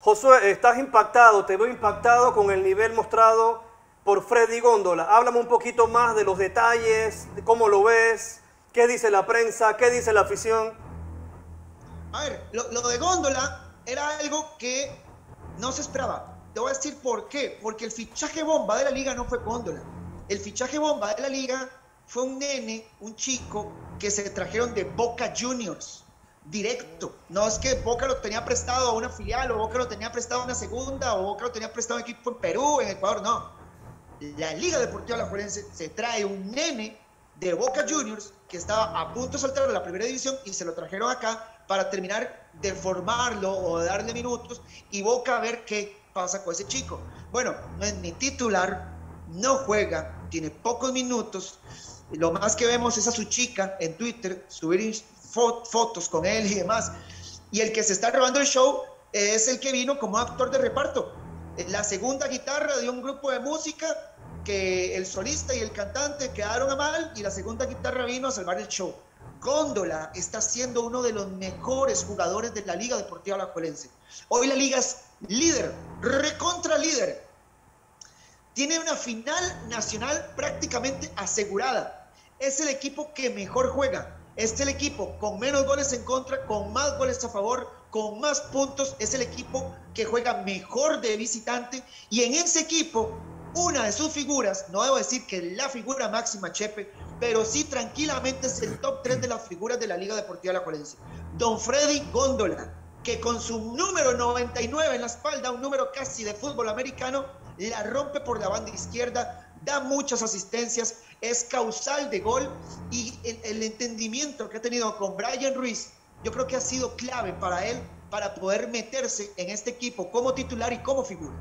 Josué, estás impactado, te veo impactado con el nivel mostrado por Freddy Góndola. Háblame un poquito más de los detalles, de cómo lo ves, qué dice la prensa, qué dice la afición. A ver, lo, de Góndola era algo que no se esperaba. Te voy a decir por qué. Porque el fichaje bomba de la liga no fue Góndola. El fichaje bomba de la liga fue un nene, un chico que se trajeron de Boca Juniors directo. No es que Boca lo tenía prestado a una filial, o Boca lo tenía prestado a una segunda, o Boca lo tenía prestado a un equipo en Perú, en Ecuador, no. La Liga Deportiva La Juelense se trae un nene de Boca Juniors que estaba a punto de saltar de la primera división y se lo trajeron acá para terminar de formarlo o darle minutos y Boca a ver qué pasa con ese chico. Bueno, no es ni titular, no juega, tiene pocos minutos. Lo más que vemos es a su chica en Twitter subir fotos con él y demás. Y el que se está robando el show es el que vino como actor de reparto. La segunda guitarra de un grupo de música que el solista y el cantante quedaron a mal y la segunda guitarra vino a salvar el show. Góndola está siendo uno de los mejores jugadores de la Liga Deportiva Alajuelense. Hoy la liga es líder, recontra líder. Tiene una final nacional prácticamente asegurada. Es el equipo que mejor juega. Es el equipo con menos goles en contra, con más goles a favor, con más puntos. Es el equipo que juega mejor de visitante. Y en ese equipo, una de sus figuras, no debo decir que la figura máxima Chepe, pero sí tranquilamente es el top 3 de las figuras de la Liga Deportiva La Colencia. Don Freddy Góndola, que con su número 99 en la espalda, un número casi de fútbol americano, la rompe por la banda izquierda, da muchas asistencias, es causal de gol y el, entendimiento que ha tenido con Brian Ruiz, yo creo que ha sido clave para él para poder meterse en este equipo como titular y como figura.